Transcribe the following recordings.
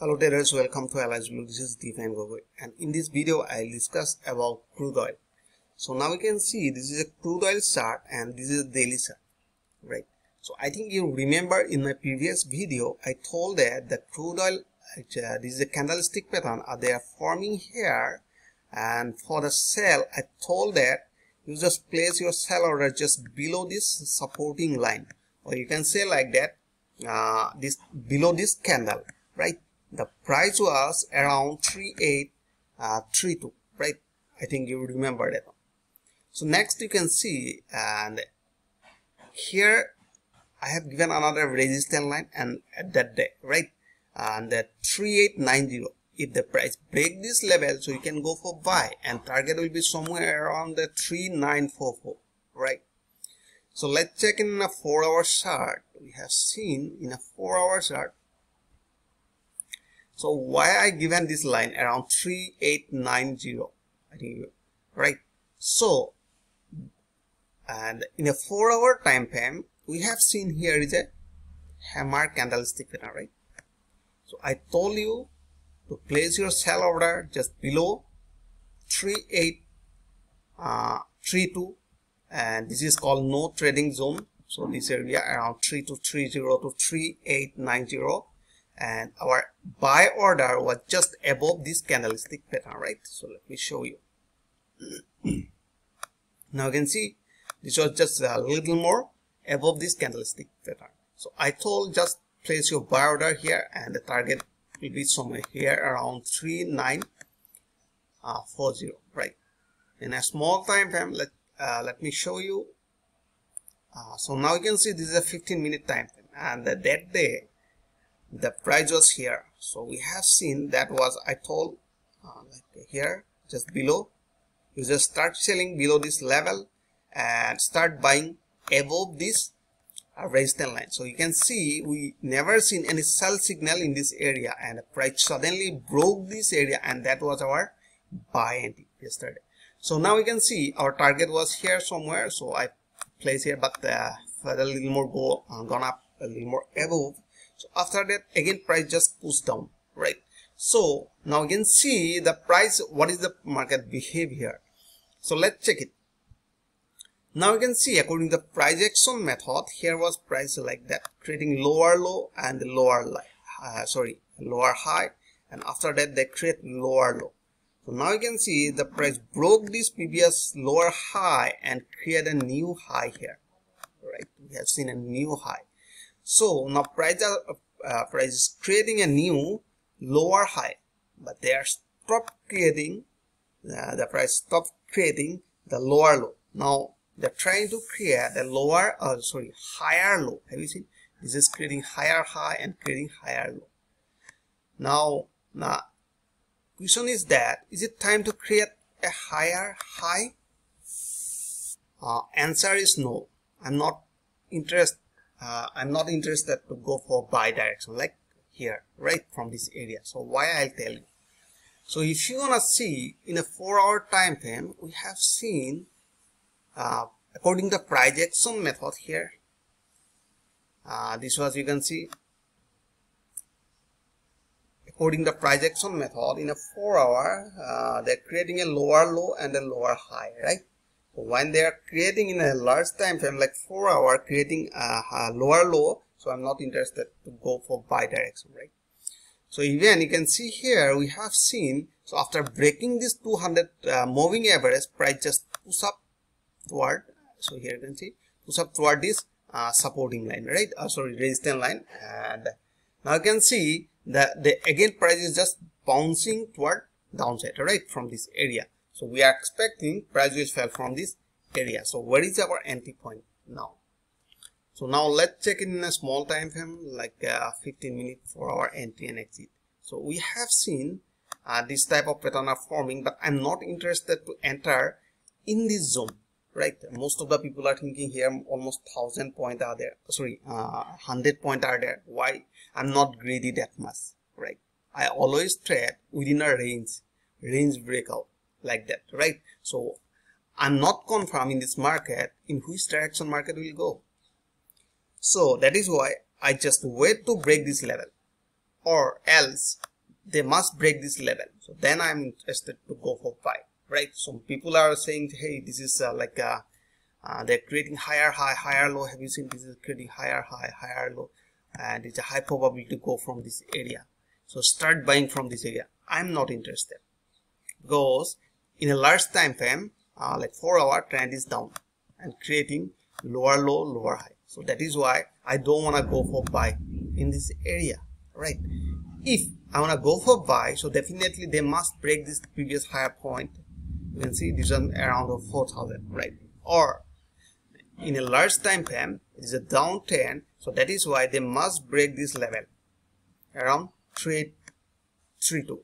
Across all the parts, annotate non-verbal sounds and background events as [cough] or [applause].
Hello traders, welcome to Alice Blue. This is Deepan Gogoi and in this video I'll discuss about crude oil. So now we can see this is a crude oil chart and this is a daily chart, right? So I think you remember in my previous video I told that the crude oil, uh, this is a candlestick pattern, uh, they are forming here and for the sell I told that you just place your sell order just below this supporting line or you can say like that uh, this below this candle right the price was around 3832 uh, right? I think you remember that so next you can see and here i have given another resistance line and at that day right? And that 3890 if the price break this level so you can go for buy and target will be somewhere around the 3944 right? So let's check in a four hour chart. We have seen in a four hour chart so why I given this line around 3890? I think right. So and in a four hour time frame, we have seen here is a hammer candlestick pattern, right? So I told you to place your sell order just below 3832 uh, and this is called no trading zone. So this area around 3230 to 3890 and our buy order was just above this candlestick pattern right? So let me show you. [clears throat] Now you can see this was just a little more above this candlestick pattern. So i told just place your buy order here and the target will be somewhere here around 3940 uh, right? In a small time frame let uh, let me show you. Uh, so now you can see this is a 15 minute time frame. And that day the price was here. So we have seen that was i told uh, like here just below. You just start selling below this level and start buying above this uh, resistance line. So you can see we never seen any sell signal in this area and the price suddenly broke this area and that was our buy entry yesterday. So now we can see our target was here somewhere. So i place here but uh, a little more go uh, gone up a little more above so after that again price just pushed down right? So now you can see the price what is the market behavior so let's check it. Now you can see according to the price action method here was price like that creating lower low and lower uh, sorry lower high and after that they create lower low. So now you can see the price broke this previous lower high and create a new high here right? We have seen a new high so now price, uh, uh, price is creating a new lower high, but they are stop creating uh, the price stop creating the lower low. Now they're trying to create a lower, uh, sorry, higher low. Have you seen? This is creating higher high and creating higher low. Now, now, question is that is it time to create a higher high? Uh, answer is no. I'm not interested uh, I'm not interested to go for buy direction like here right from this area. So why I'll tell you? So if you wanna see in a four hour time frame we have seen uh, according to the projection method here uh, this was you can see according to the projection method in a four hour uh, they're creating a lower low and a lower high right when they are creating in a large time frame like four hour creating a, a, lower low so i'm not interested to go for buy direction right? So even you can see here we have seen so after breaking this 200 uh, moving average price just push up toward so here you can see push up toward this uh, supporting line right? Uh, sorry resistance line. And now you can see that the again price is just bouncing toward downside right from this area so we are expecting price will fall from this area. So where is our entry point now? So now let's check in a small time frame like uh, 15 minutes for our entry and exit. So we have seen uh, this type of pattern are forming but I'm not interested to enter in this zone right most of the people are thinking here almost thousand point are there sorry uh, 100 point are there why I'm not greedy that much right I always trade within a range range breakout like that right? So i'm not confirming this market in which direction market will go. So that is why i just wait to break this level or else they must break this level. So then i'm interested to go for buy right? Some people are saying hey this is uh, like a, uh, they're creating higher high higher low. Have you seen this is creating higher high higher low? And it's a high probability to go from this area. So start buying from this area. I'm not interested. Because in a large time frame uh, like four hour trend is down and creating lower low lower high. So that is why i don't want to go for buy in this area right? If i want to go for buy so definitely they must break this previous higher point. You can see this one around of 4000 right? Or in a large time frame it is a down trend so that is why they must break this level around 332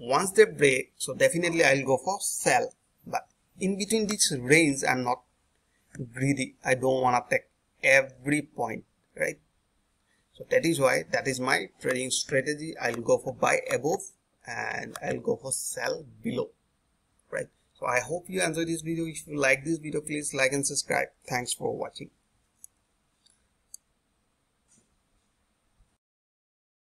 once they break so definitely i'll go for sell but in between this range i'm not greedy. I don't want to take every point right? So that is why that is my trading strategy. I'll go for buy above and i'll go for sell below right? So i hope you enjoyed this video. If you like this video please like and subscribe. Thanks for watching